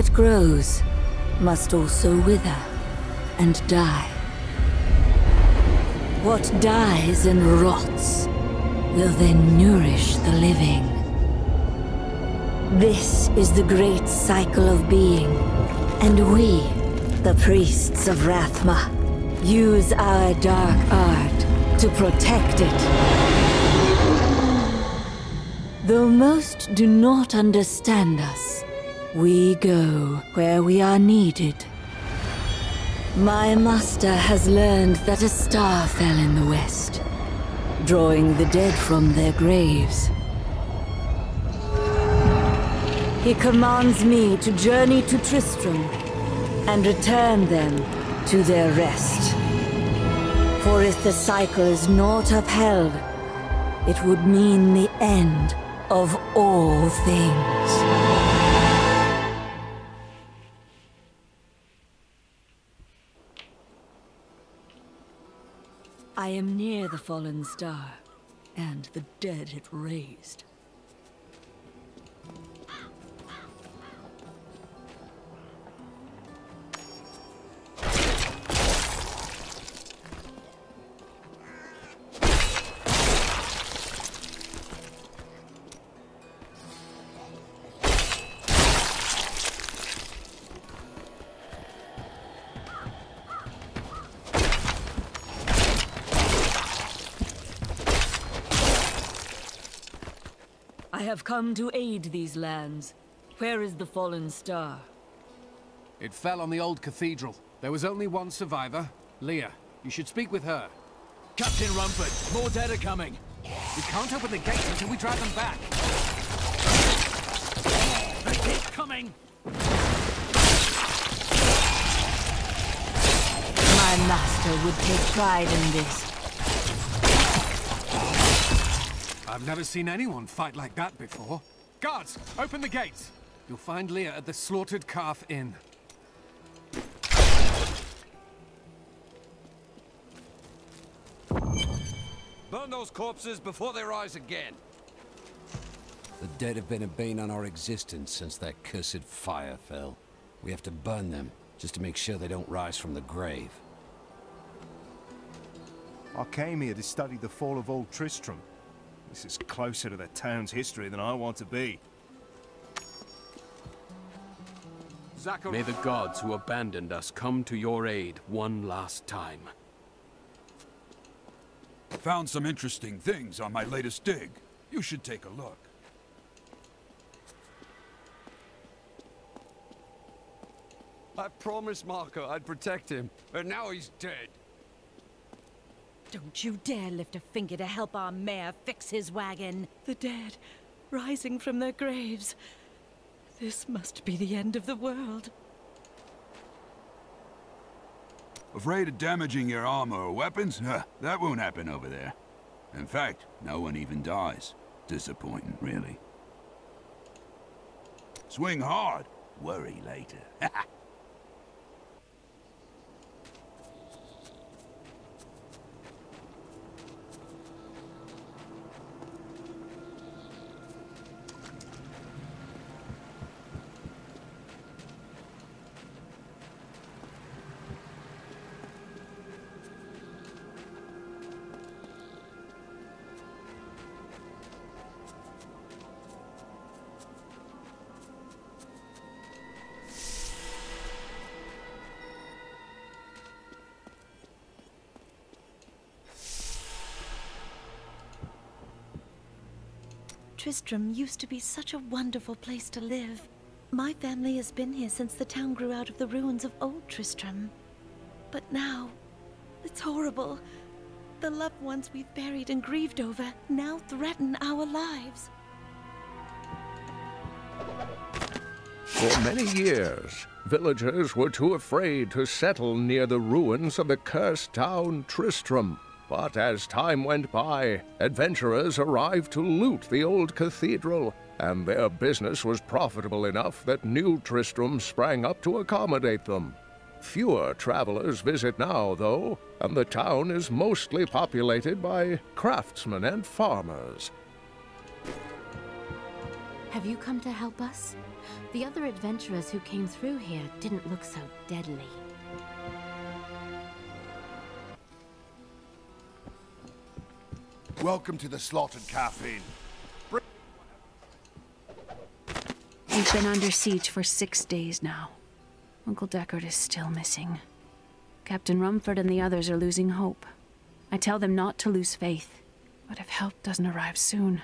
that grows must also wither and die. What dies and rots will then nourish the living. This is the great cycle of being, and we, the priests of Rathma, use our dark art to protect it. Though most do not understand us, we go where we are needed. My master has learned that a star fell in the west, drawing the dead from their graves. He commands me to journey to Tristram and return them to their rest. For if the cycle is not upheld, it would mean the end of all things. Am near the fallen star, and the dead it raised. I have come to aid these lands. Where is the fallen star? It fell on the old cathedral. There was only one survivor, Leah. You should speak with her. Captain Rumford, more dead are coming. We can't open the gates until we drive them back. They keep coming! My master would take pride in this. I've never seen anyone fight like that before. Guards, open the gates! You'll find Leah at the Slaughtered Calf Inn. Burn those corpses before they rise again. The dead have been a bane on our existence since that cursed fire fell. We have to burn them, just to make sure they don't rise from the grave. I came here to study the fall of Old Tristram. This is closer to the town's history than I want to be. May the gods who abandoned us come to your aid one last time. Found some interesting things on my latest dig. You should take a look. I promised Marco I'd protect him, and now he's dead. Don't you dare lift a finger to help our mayor fix his wagon. The dead, rising from their graves. This must be the end of the world. Afraid of damaging your armor or weapons? Huh, that won't happen over there. In fact, no one even dies. Disappointing, really. Swing hard, worry later. Tristram used to be such a wonderful place to live. My family has been here since the town grew out of the ruins of old Tristram. But now, it's horrible. The loved ones we've buried and grieved over now threaten our lives. For many years, villagers were too afraid to settle near the ruins of the cursed town Tristram. But as time went by, adventurers arrived to loot the old cathedral, and their business was profitable enough that new Tristram sprang up to accommodate them. Fewer travelers visit now, though, and the town is mostly populated by craftsmen and farmers. Have you come to help us? The other adventurers who came through here didn't look so deadly. Welcome to the Slaughtered Calf Inn. We've been under siege for six days now. Uncle Deckard is still missing. Captain Rumford and the others are losing hope. I tell them not to lose faith, but if help doesn't arrive soon...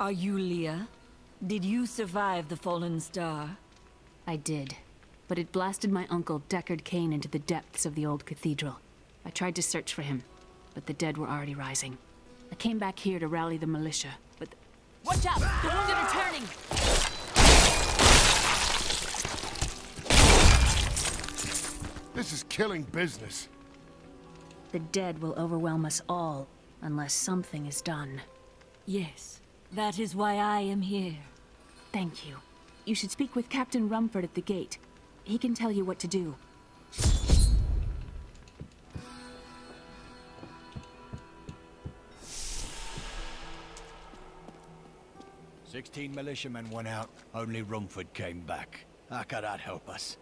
Are you Leah? Did you survive the Fallen Star? I did. But it blasted my uncle, Deckard Cain, into the depths of the old cathedral. I tried to search for him, but the dead were already rising. I came back here to rally the militia, but... Watch out! The wounded are turning! This is killing business. The dead will overwhelm us all, unless something is done. Yes, that is why I am here. Thank you. You should speak with Captain Rumford at the gate. He can tell you what to do. Sixteen militiamen went out. Only Rumford came back. How could that help us?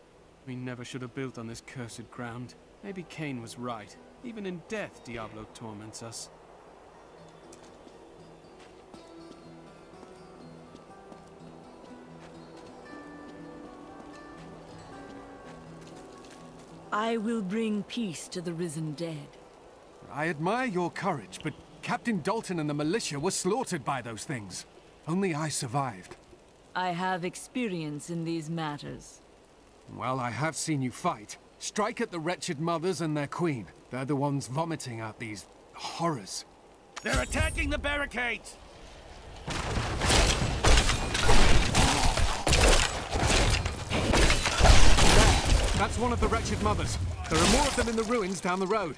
We never should have built on this cursed ground. Maybe Cain was right. Even in death, Diablo torments us. I will bring peace to the risen dead. I admire your courage, but Captain Dalton and the militia were slaughtered by those things. Only I survived. I have experience in these matters. Well, I have seen you fight. Strike at the wretched mothers and their queen. They're the ones vomiting out these horrors. They're attacking the barricades! That's one of the wretched mothers. There are more of them in the ruins down the road.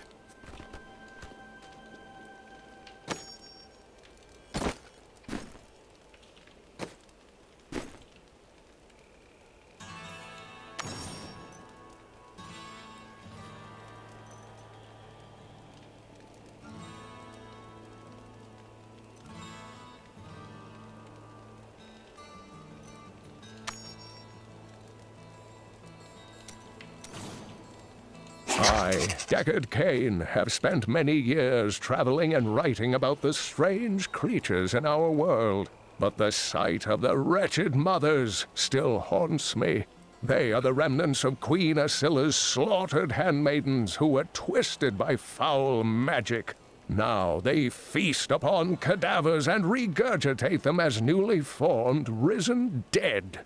Deckard Cain, have spent many years traveling and writing about the strange creatures in our world. But the sight of the wretched mothers still haunts me. They are the remnants of Queen Asylla's slaughtered handmaidens who were twisted by foul magic. Now they feast upon cadavers and regurgitate them as newly formed, risen dead.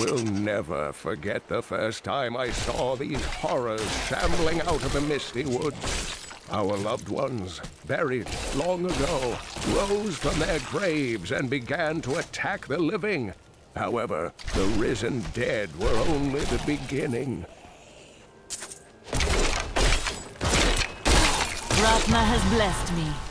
Will never forget the first time I saw these horrors shambling out of the misty woods. Our loved ones, buried long ago, rose from their graves and began to attack the living. However, the risen dead were only the beginning. Rathma has blessed me.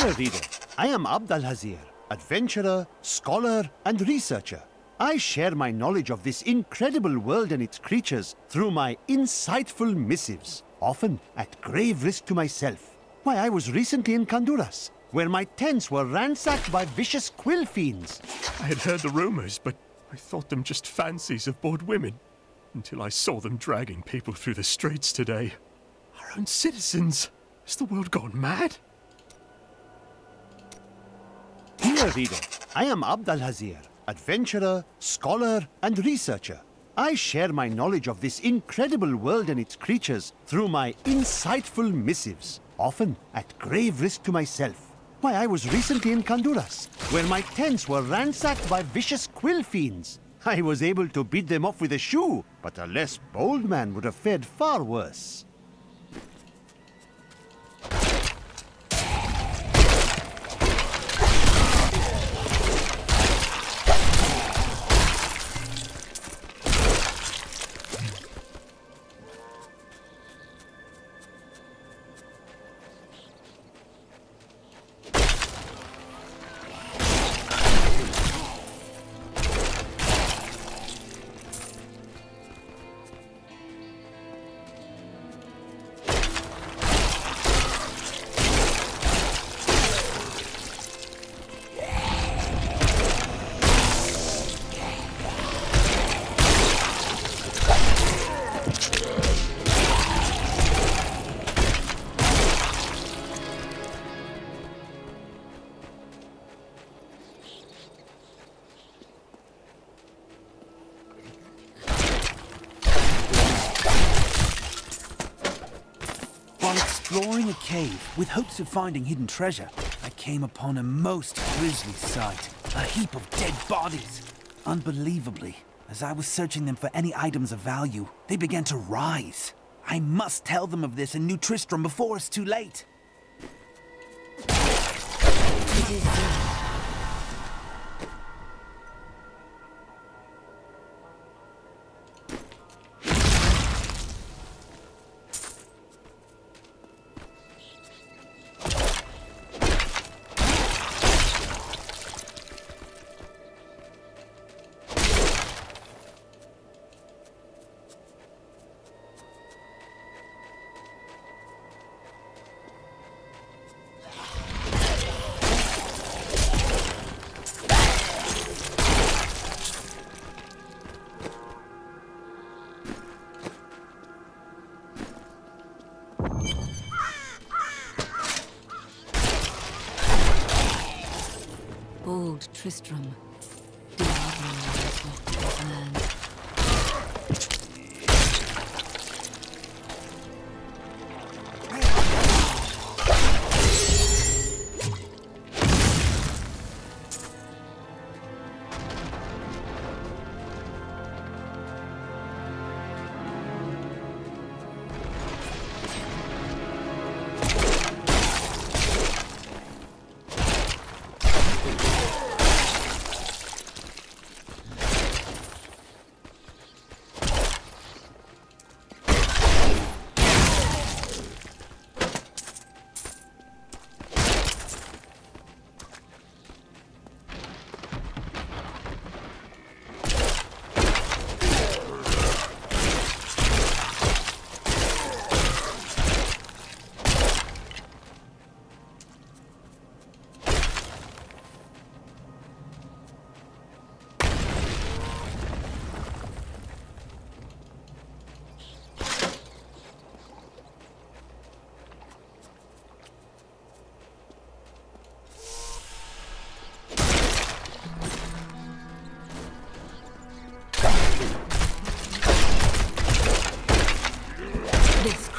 Dear reader, I am Abd al-Hazir, adventurer, scholar, and researcher. I share my knowledge of this incredible world and its creatures through my insightful missives, often at grave risk to myself. Why, I was recently in Khanduras, where my tents were ransacked by vicious quill fiends. I had heard the rumors, but I thought them just fancies of bored women. Until I saw them dragging people through the streets today. Our own citizens. Has the world gone mad? Dear reader, I am Abd al-Hazir, adventurer, scholar, and researcher. I share my knowledge of this incredible world and its creatures through my insightful missives, often at grave risk to myself. Why, I was recently in Khanduras, where my tents were ransacked by vicious quill fiends. I was able to beat them off with a shoe, but a less bold man would have fared far worse. Cave with hopes of finding hidden treasure, I came upon a most grisly sight. A heap of dead bodies. Unbelievably, as I was searching them for any items of value, they began to rise. I must tell them of this in New Tristram before it's too late. Bold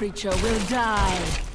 creature will die.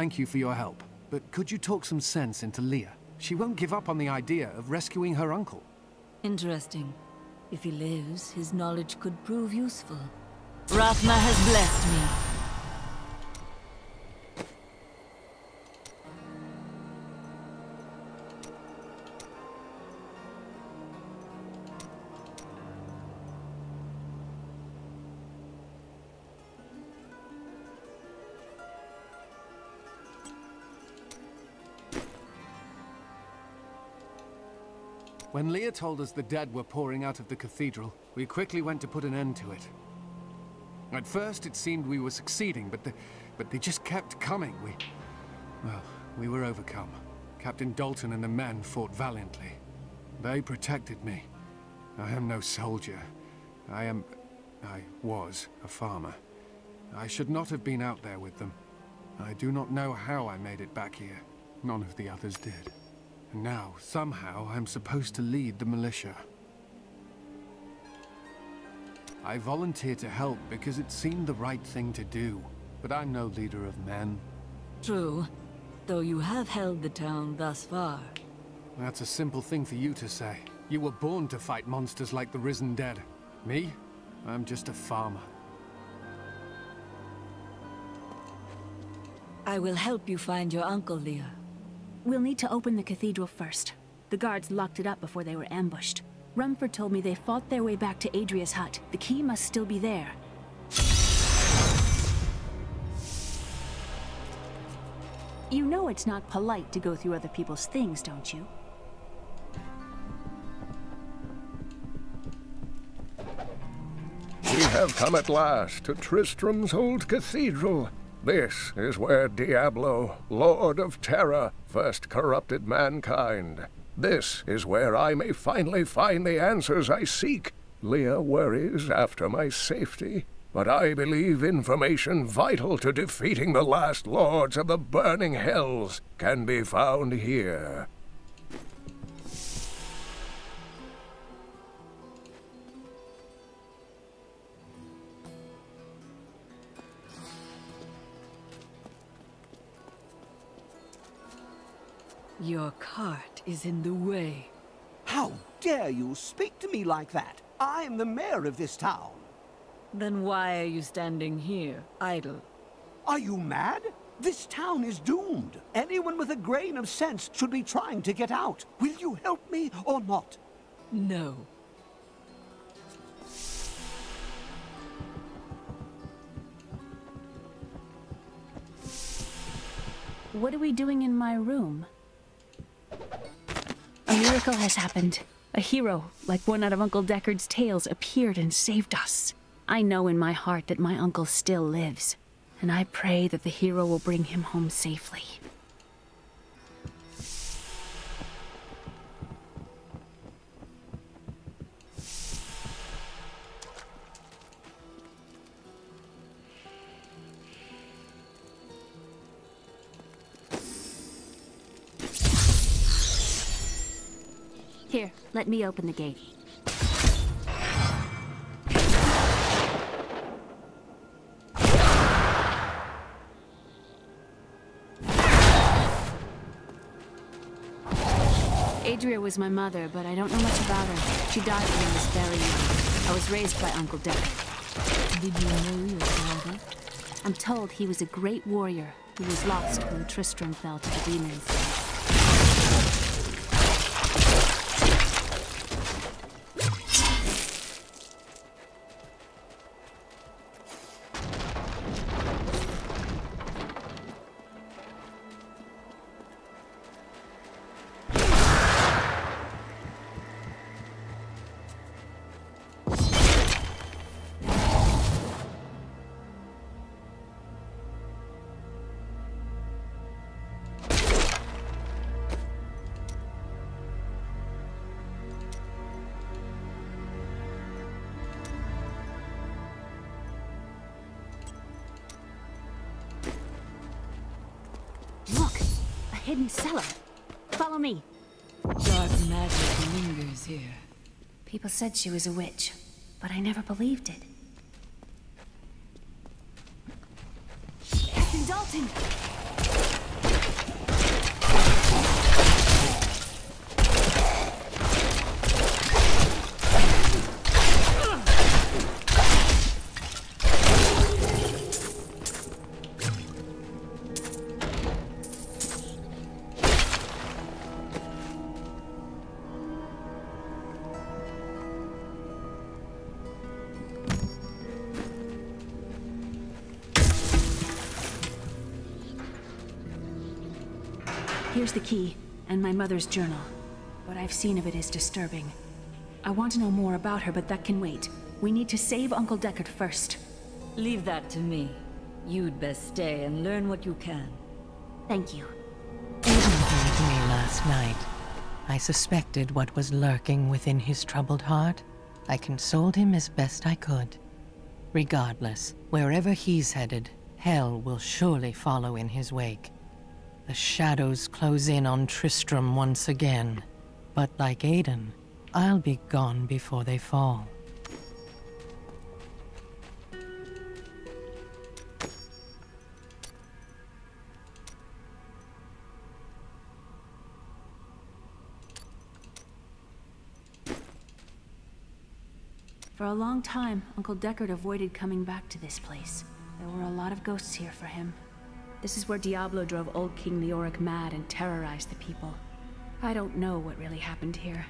Thank you for your help. But could you talk some sense into Leah? She won't give up on the idea of rescuing her uncle. Interesting. If he lives, his knowledge could prove useful. Rathma has blessed me. When Leah told us the dead were pouring out of the cathedral, we quickly went to put an end to it. At first, it seemed we were succeeding, but, the, but they just kept coming. We... Well, we were overcome. Captain Dalton and the men fought valiantly. They protected me. I am no soldier. I am... I was a farmer. I should not have been out there with them. I do not know how I made it back here. None of the others did. And now, somehow, I'm supposed to lead the militia. I volunteered to help because it seemed the right thing to do. But I'm no leader of men. True. Though you have held the town thus far. That's a simple thing for you to say. You were born to fight monsters like the Risen Dead. Me? I'm just a farmer. I will help you find your uncle, Leah. We'll need to open the cathedral first. The guards locked it up before they were ambushed. Rumford told me they fought their way back to Adria's hut. The key must still be there. You know it's not polite to go through other people's things, don't you? We have come at last to Tristram's old cathedral. This is where Diablo, Lord of Terror, first corrupted mankind. This is where I may finally find the answers I seek. Leah worries after my safety, but I believe information vital to defeating the last lords of the burning hells can be found here. Your cart is in the way. How dare you speak to me like that? I am the mayor of this town. Then why are you standing here, idle? Are you mad? This town is doomed. Anyone with a grain of sense should be trying to get out. Will you help me or not? No. What are we doing in my room? Miracle has happened. A hero, like one out of Uncle Deckard's tales, appeared and saved us. I know in my heart that my uncle still lives, and I pray that the hero will bring him home safely. Let me open the gate. Adria was my mother, but I don't know much about her. She died when I was very young. I was raised by Uncle Deck. Did you know your father? I'm told he was a great warrior who was lost when Tristram fell to the demons. Hidden cellar! Follow me. Dark magic lingers here. People said she was a witch, but I never believed it. Captain Dalton! Here's the key, and my mother's journal. What I've seen of it is disturbing. I want to know more about her, but that can wait. We need to save Uncle Deckard first. Leave that to me. You'd best stay and learn what you can. Thank you. Aidan came to me last night. I suspected what was lurking within his troubled heart. I consoled him as best I could. Regardless, wherever he's headed, hell will surely follow in his wake. The shadows close in on Tristram once again. But like Aidan, I'll be gone before they fall. For a long time, Uncle Deckard avoided coming back to this place. There were a lot of ghosts here for him. This is where Diablo drove old King Leoric mad and terrorized the people. I don't know what really happened here.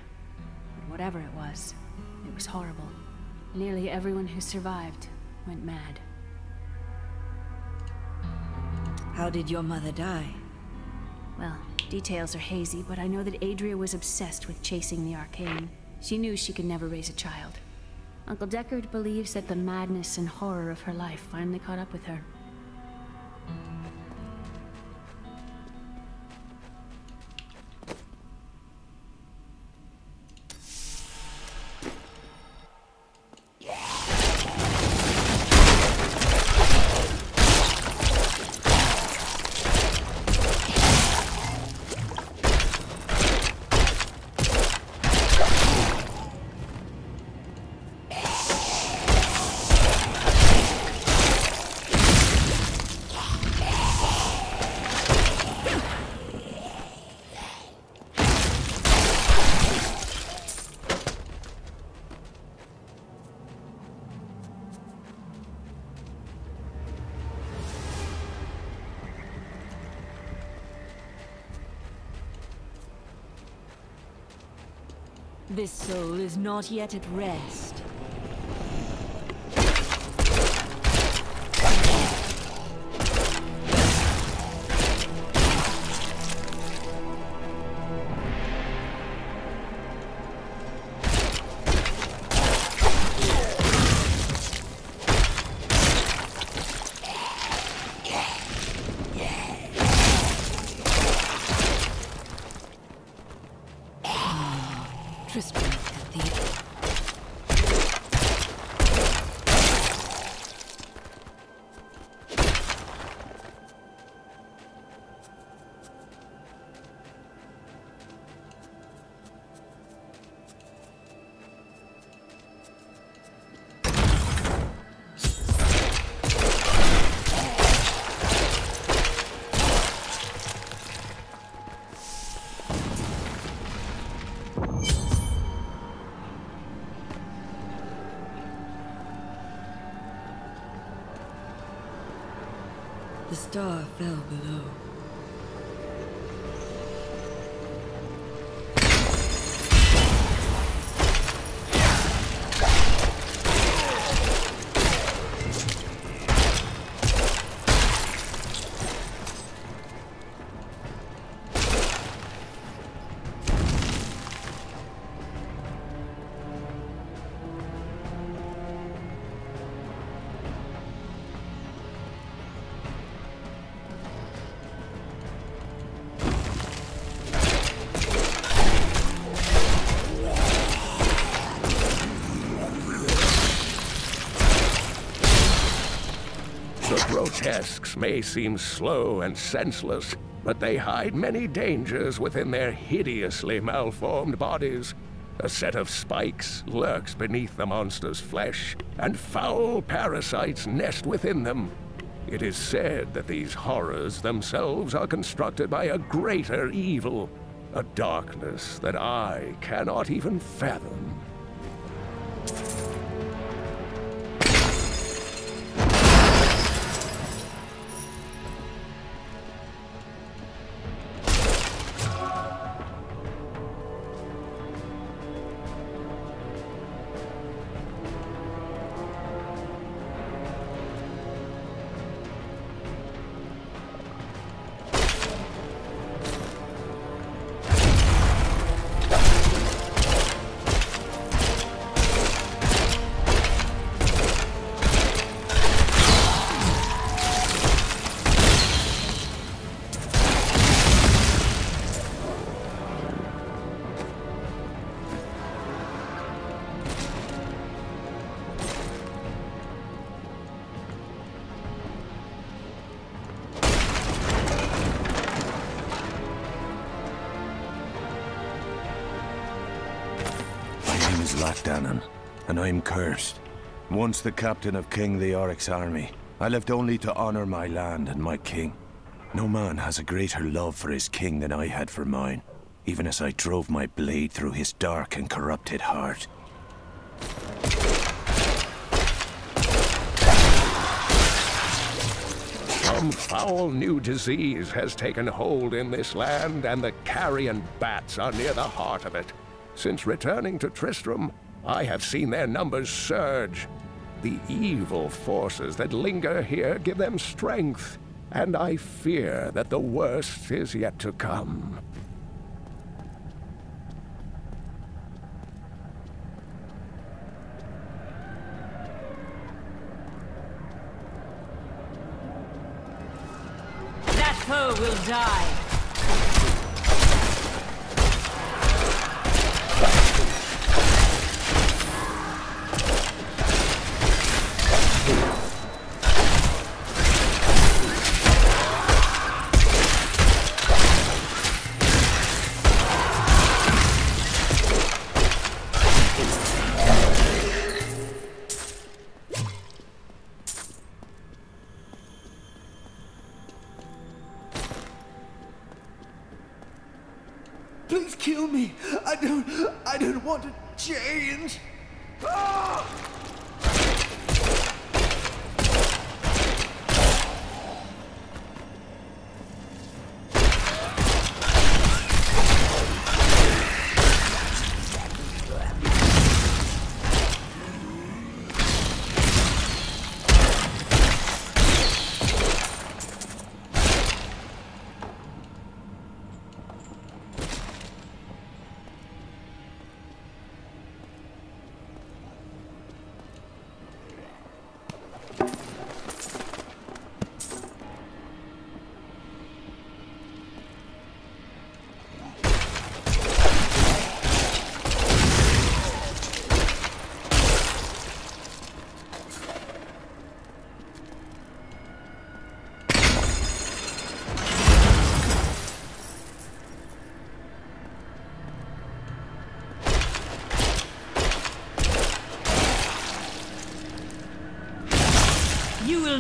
But whatever it was, it was horrible. Nearly everyone who survived went mad. How did your mother die? Well, details are hazy, but I know that Adria was obsessed with chasing the arcane. She knew she could never raise a child. Uncle Deckard believes that the madness and horror of her life finally caught up with her. This soul is not yet at rest. Star fell below. Grotesques may seem slow and senseless, but they hide many dangers within their hideously malformed bodies. A set of spikes lurks beneath the monster's flesh, and foul parasites nest within them. It is said that these horrors themselves are constructed by a greater evil, a darkness that I cannot even fathom. Danann, and I'm cursed. Once the captain of King Leoric's army, I lived only to honor my land and my king. No man has a greater love for his king than I had for mine, even as I drove my blade through his dark and corrupted heart. Some foul new disease has taken hold in this land, and the carrion bats are near the heart of it. Since returning to Tristram, I have seen their numbers surge. The evil forces that linger here give them strength, and I fear that the worst is yet to come. That foe will die.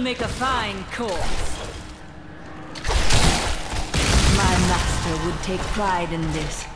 Make a fine corpse. My master would take pride in this.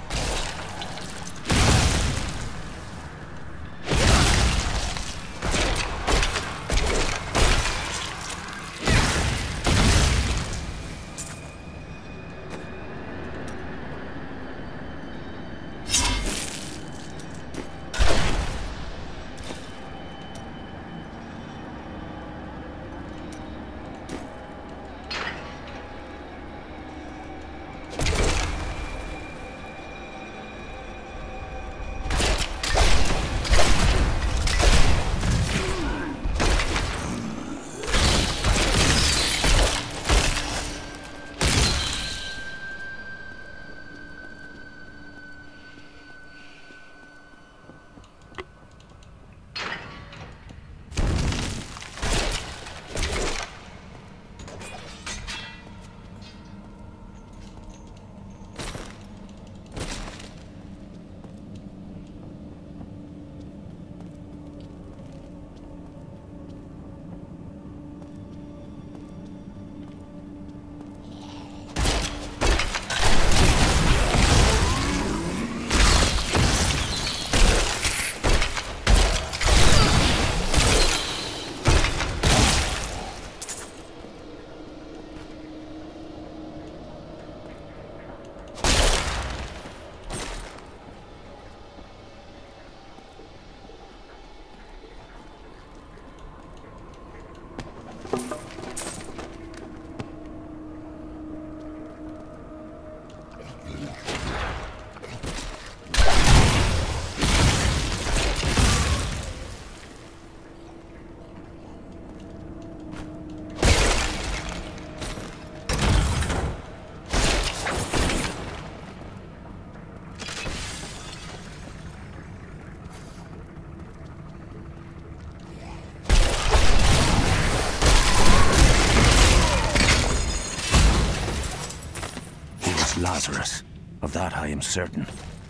Certain.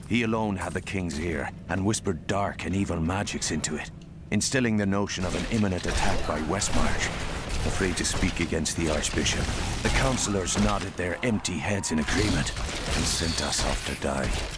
He alone had the king's ear, and whispered dark and evil magics into it, instilling the notion of an imminent attack by Westmarch. Afraid to speak against the Archbishop, the councillors nodded their empty heads in agreement and sent us off to die.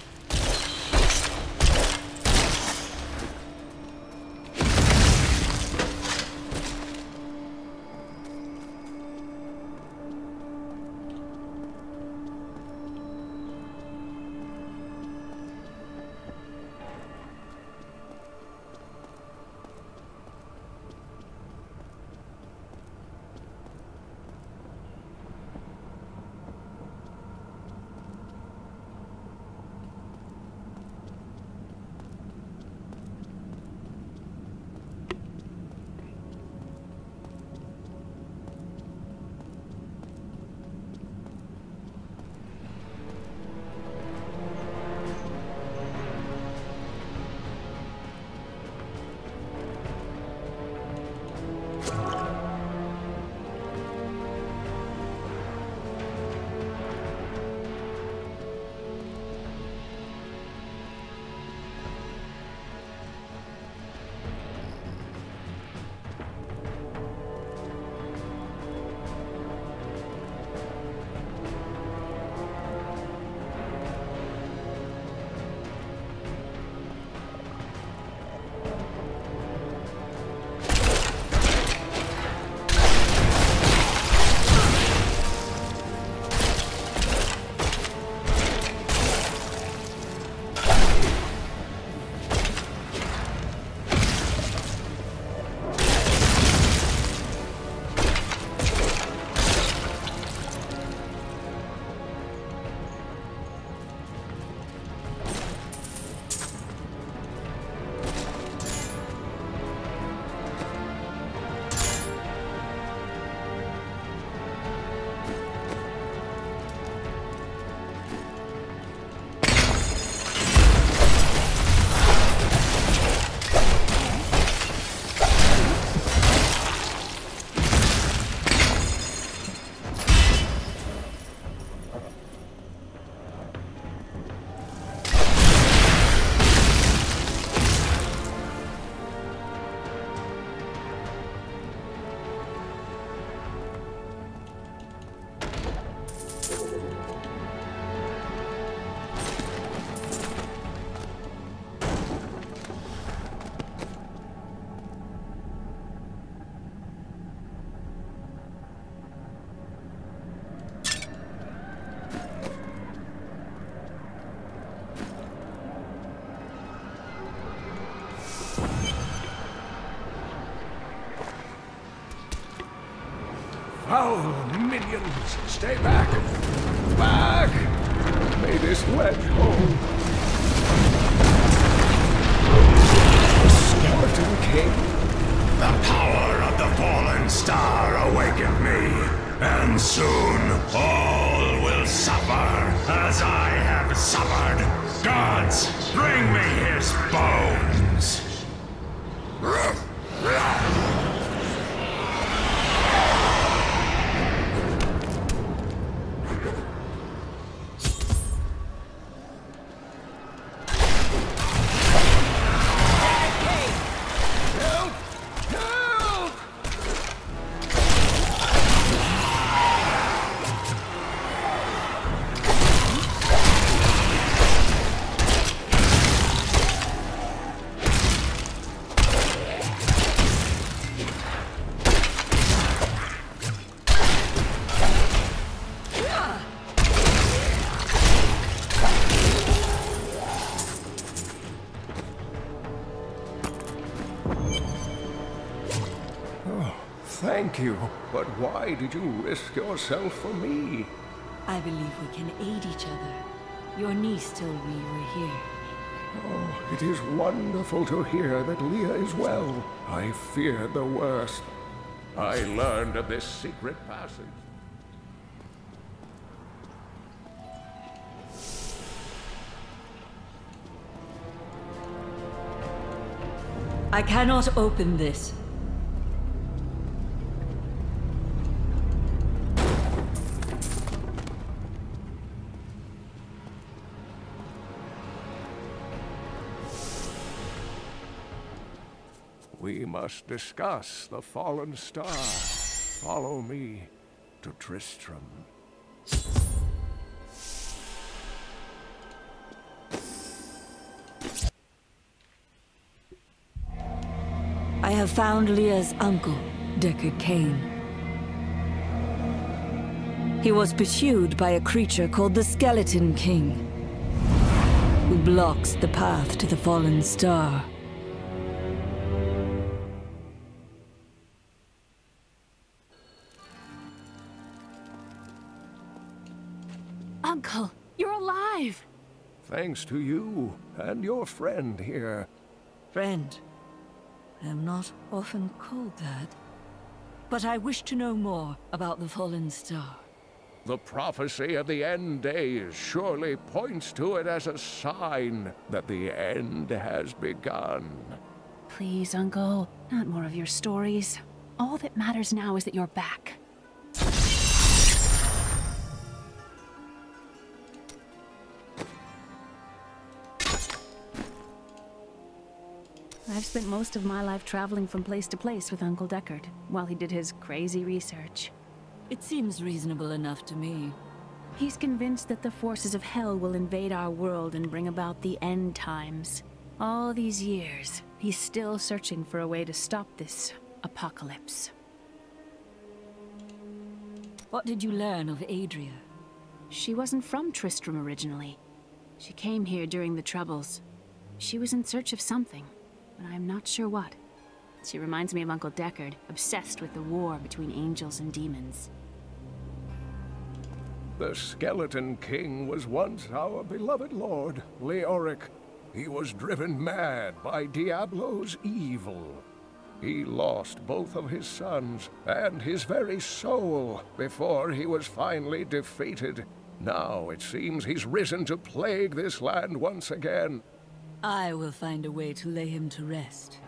Stay back! Back! May this wedge thank you. But why did you risk yourself for me? I believe we can aid each other. Your niece told me you were here. Oh, it is wonderful to hear that Leah is well. I feared the worst. I learned of this secret passage. I cannot open this. Must discuss the fallen star. Follow me to Tristram. I have found Leah's uncle, Deckard Cain. He was pursued by a creature called the Skeleton King, who blocks the path to the fallen star. Thanks to you and your friend here. Friend, I am not often called that. But I wish to know more about the fallen star. The prophecy of the end days surely points to it as a sign that the end has begun. Please, Uncle, not more of your stories. All that matters now is that you're back. I've spent most of my life traveling from place to place with Uncle Deckard, while he did his crazy research. It seems reasonable enough to me. He's convinced that the forces of Hell will invade our world and bring about the end times. All these years, he's still searching for a way to stop this apocalypse. What did you learn of Adria? She wasn't from Tristram originally. She came here during the Troubles. She was in search of something, but I'm not sure what. She reminds me of Uncle Deckard, obsessed with the war between angels and demons. The Skeleton King was once our beloved lord, Leoric. He was driven mad by Diablo's evil. He lost both of his sons and his very soul before he was finally defeated. Now it seems he's risen to plague this land once again. I will find a way to lay him to rest.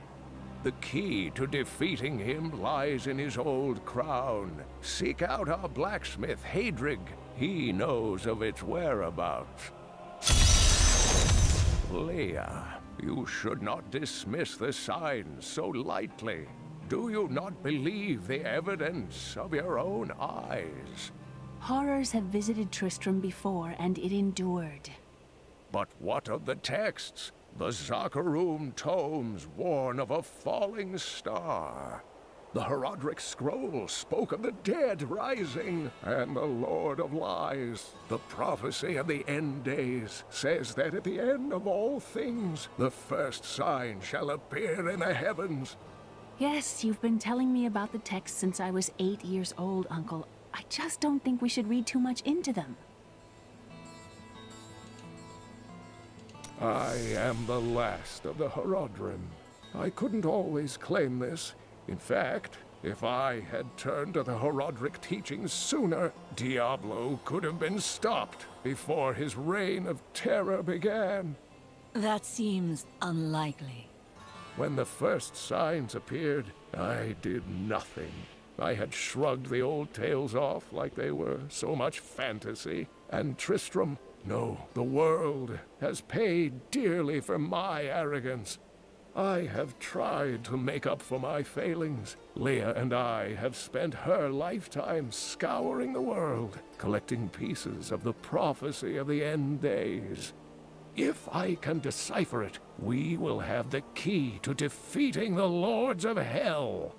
The key to defeating him lies in his old crown. Seek out our blacksmith, Haedrig. He knows of its whereabouts. Leah, you should not dismiss the signs so lightly. Do you not believe the evidence of your own eyes? Horrors have visited Tristram before, and it endured. But what of the texts? The Zakarum tomes warn of a falling star. The Horadric scroll spoke of the dead rising, and the Lord of Lies, the prophecy of the end days, says that at the end of all things, the first sign shall appear in the heavens. Yes, you've been telling me about the texts since I was eight years old, Uncle. I just don't think we should read too much into them. I am the last of the Horadrim. I couldn't always claim this. In fact, if I had turned to the Horadric teachings sooner, Diablo could have been stopped before his reign of terror began. That seems unlikely. When the first signs appeared, I did nothing. I had shrugged the old tales off like they were so much fantasy, and Tristram, no, the world, has paid dearly for my arrogance. I have tried to make up for my failings. Leah and I have spent her lifetime scouring the world, collecting pieces of the prophecy of the end days. If I can decipher it, we will have the key to defeating the Lords of Hell.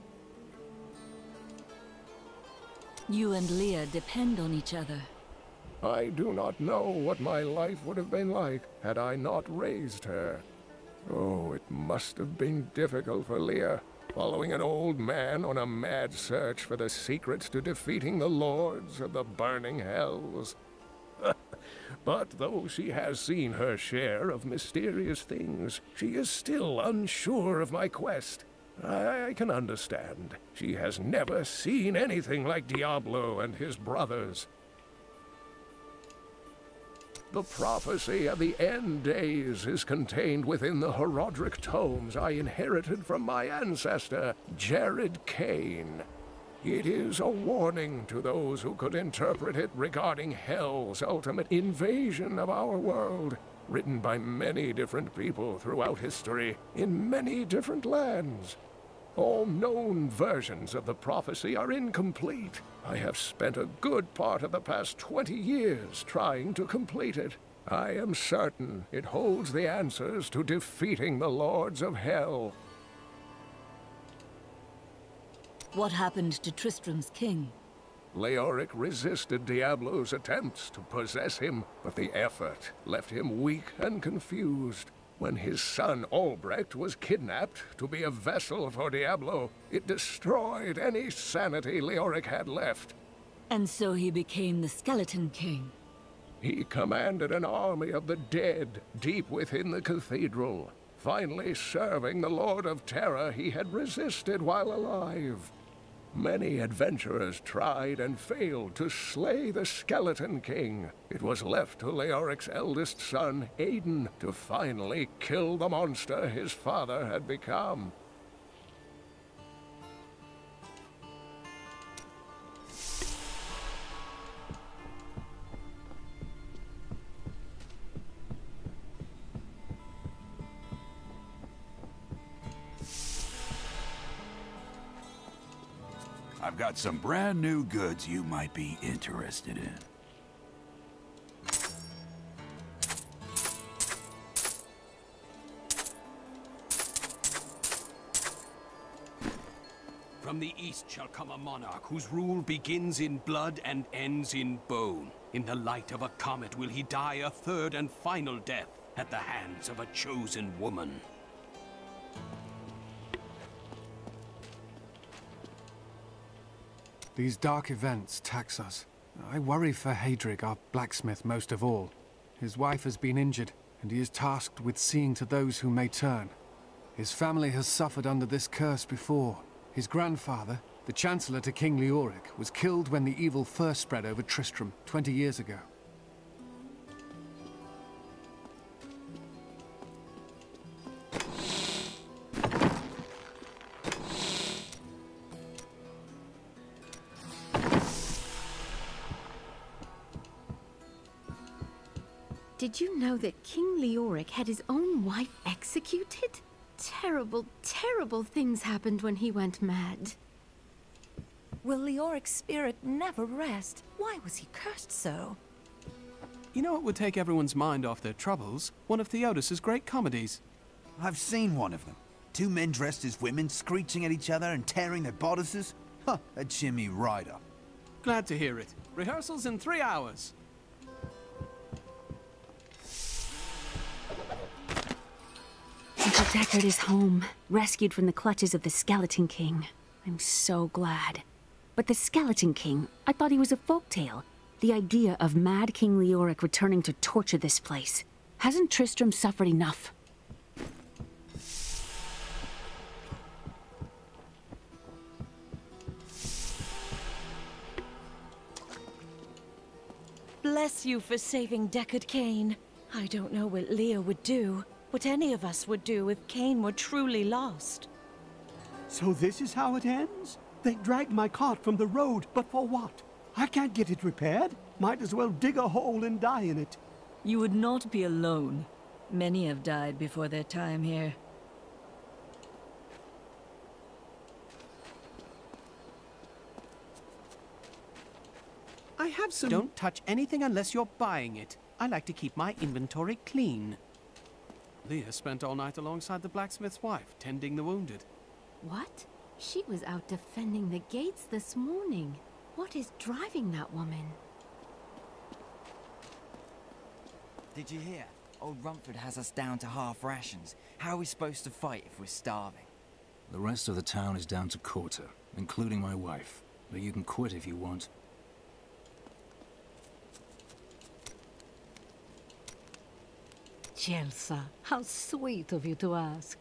You and Leah depend on each other. I do not know what my life would have been like had I not raised her. Oh, it must have been difficult for Leah, following an old man on a mad search for the secrets to defeating the lords of the burning hells. but though she has seen her share of mysterious things, she is still unsure of my quest. I can understand. She has never seen anything like Diablo and his brothers. The prophecy of the end days is contained within the Horadric tomes I inherited from my ancestor, Jered Cain. It is a warning to those who could interpret it regarding Hell's ultimate invasion of our world, written by many different people throughout history, in many different lands. All known versions of the prophecy are incomplete. I have spent a good part of the past 20 years trying to complete it. I am certain it holds the answers to defeating the Lords of Hell. What happened to Tristram's king? Leoric resisted Diablo's attempts to possess him, but the effort left him weak and confused. When his son Albrecht was kidnapped to be a vessel for Diablo, it destroyed any sanity Leoric had left. And so he became the Skeleton King. He commanded an army of the dead deep within the cathedral, finally serving the Lord of Terror he had resisted while alive. Many adventurers tried and failed to slay the Skeleton King. It was left to Leoric's eldest son, Aidan, to finally kill the monster his father had become. I've got some brand new goods you might be interested in. From the east shall come a monarch whose rule begins in blood and ends in bone. In the light of a comet will he die a third and final death at the hands of a chosen woman. These dark events tax us. I worry for Haedrig, our blacksmith, most of all. His wife has been injured, and he is tasked with seeing to those who may turn. His family has suffered under this curse before. His grandfather, the Chancellor to King Leoric, was killed when the evil first spread over Tristram, 20 years ago. Did you know that King Leoric had his own wife executed? Terrible, terrible things happened when he went mad. Will Leoric's spirit never rest? Why was he cursed so? You know what would take everyone's mind off their troubles? One of Theodos's great comedies. I've seen one of them. Two men dressed as women screeching at each other and tearing their bodices. Huh, a Jimmy Ryder. Glad to hear it. Rehearsals in three hours. Deckard is home, rescued from the clutches of the Skeleton King. I'm so glad. But the Skeleton King, I thought he was a folktale. The idea of Mad King Leoric returning to torture this place. Hasn't Tristram suffered enough? Bless you for saving Deckard Cain. I don't know what Leah would do, what any of us would do if Cain were truly lost. So this is how it ends? They dragged my cart from the road, but for what? I can't get it repaired. Might as well dig a hole and die in it. You would not be alone. Many have died before their time here. I have some... Don't touch anything unless you're buying it. I like to keep my inventory clean. Leah spent all night alongside the blacksmith's wife, tending the wounded. What? She was out defending the gates this morning. What is driving that woman? Did you hear? Old Rumford has us down to half rations. How are we supposed to fight if we're starving? The rest of the town is down to quarter, including my wife. But you can quit if you want. Chelsea, how sweet of you to ask.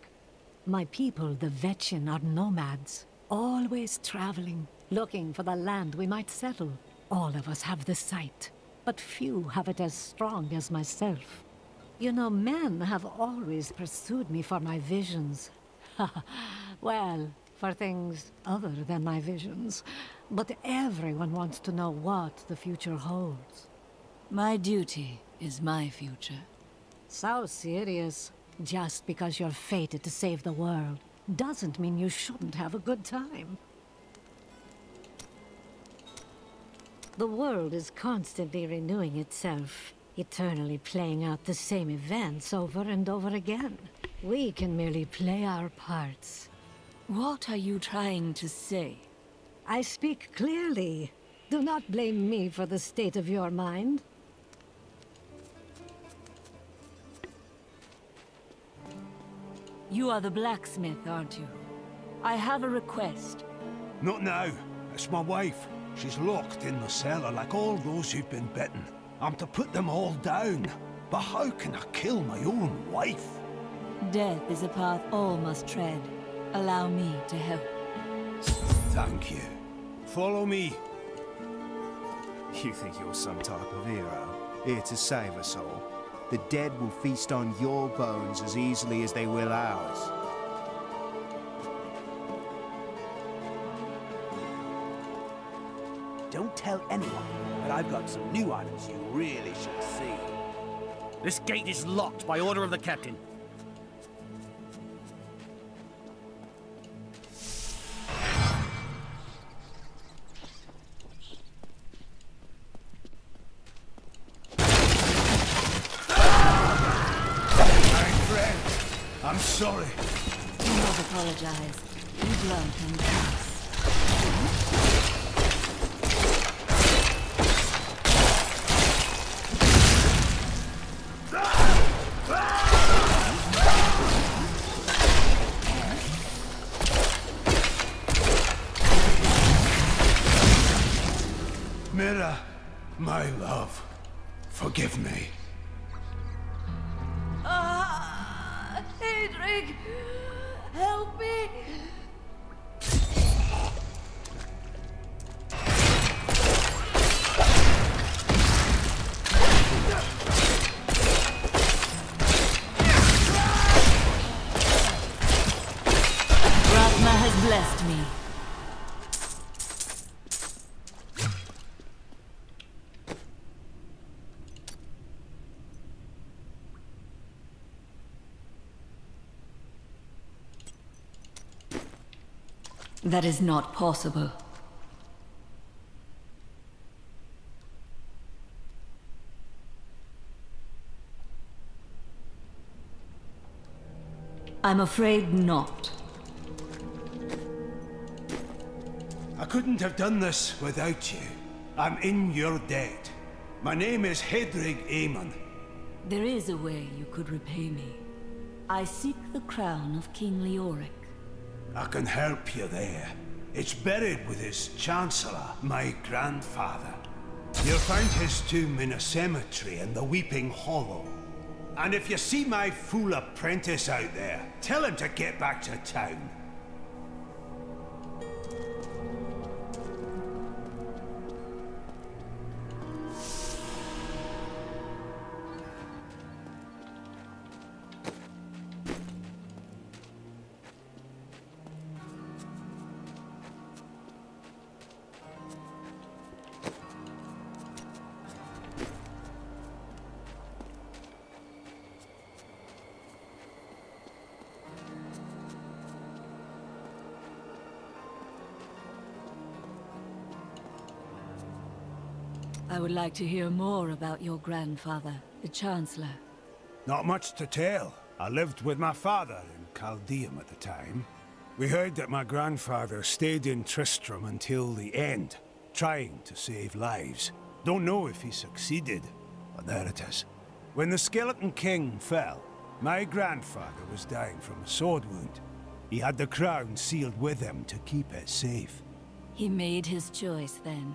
My people, the Vecin, are nomads, always traveling, looking for the land we might settle. All of us have the sight, but few have it as strong as myself. You know, men have always pursued me for my visions. well, for things other than my visions. But everyone wants to know what the future holds. My duty is my future. So serious, just because you're fated to save the world. doesn't mean you shouldn't have a good time. The world is constantly renewing itself, eternally playing out the same events over and over again. We can merely play our parts. What are you trying to say? I speak clearly. Do not blame me for the state of your mind. You are the blacksmith, aren't you? I have a request. Not now. It's my wife. She's locked in the cellar like all those who've been bitten. I'm to put them all down. But how can I kill my own wife? Death is a path all must tread. Allow me to help. Thank you. Follow me. You think you're some type of hero, here to save us all. The dead will feast on your bones as easily as they will ours. Don't tell anyone, but I've got some new items you really should see. This gate is locked by order of the captain. I'm sorry. Do not apologize. You blunt and pass. Mira, my love, forgive me. That is not possible. I'm afraid not. I couldn't have done this without you. I'm in your debt. My name is Haedrig Eamon. There is a way you could repay me. I seek the crown of King Leoric. I can help you there. It's buried with his Chancellor, my grandfather. You'll find his tomb in a cemetery in the Weeping Hollow. And if you see my fool apprentice out there, tell him to get back to town. Like to hear more about your grandfather, the Chancellor. Not much to tell. I lived with my father in Caldeum at the time. We heard that my grandfather stayed in Tristram until the end, trying to save lives. Don't know if he succeeded, but there it is. When the Skeleton King fell, my grandfather was dying from a sword wound. He had the crown sealed with him to keep it safe. He made his choice then.